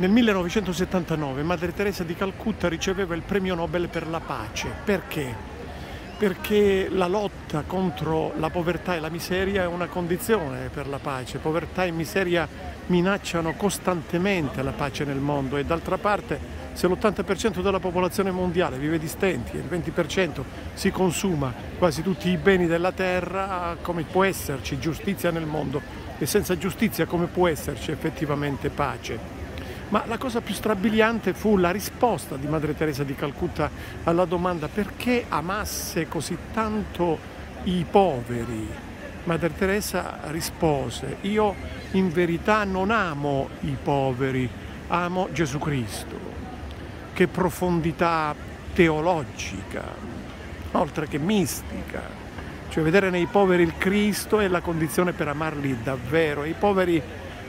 Nel 1979 Madre Teresa di Calcutta riceveva il premio Nobel per la pace. Perché? Perché la lotta contro la povertà e la miseria è una condizione per la pace. Povertà e miseria minacciano costantemente la pace nel mondo e d'altra parte se l'80% della popolazione mondiale vive di stenti e il 20% si consuma quasi tutti i beni della terra, come può esserci giustizia nel mondo? E senza giustizia come può esserci effettivamente pace? Ma la cosa più strabiliante fu la risposta di Madre Teresa di Calcutta alla domanda perché amasse così tanto i poveri. Madre Teresa rispose, io in verità non amo i poveri, amo Gesù Cristo. Che profondità teologica, oltre che mistica. Cioè vedere nei poveri il Cristo è la condizione per amarli davvero. I poveri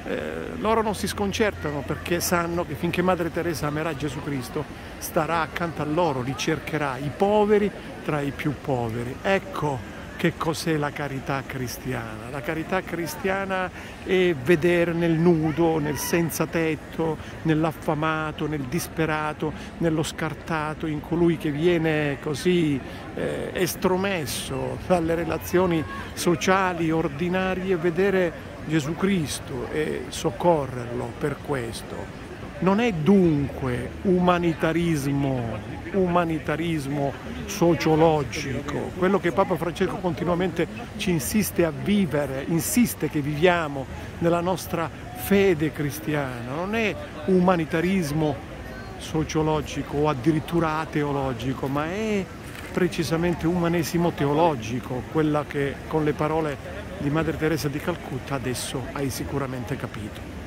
eh, loro non si sconcertano perché sanno che finché Madre Teresa amerà Gesù Cristo starà accanto a loro, li cercherà, i poveri tra i più poveri. Ecco che cos'è la carità cristiana. La carità cristiana è vedere nel nudo, nel senza tetto, nell'affamato, nel disperato, nello scartato, in colui che viene così eh, estromesso dalle relazioni sociali ordinarie, vedere Gesù Cristo e soccorrerlo per questo. Non è dunque umanitarismo, umanitarismo sociologico, quello che Papa Francesco continuamente ci insiste a vivere, insiste che viviamo nella nostra fede cristiana, non è umanitarismo sociologico o addirittura ateologico, ma è precisamente umanesimo teologico, quella che con le parole di Madre Teresa di Calcutta adesso hai sicuramente capito.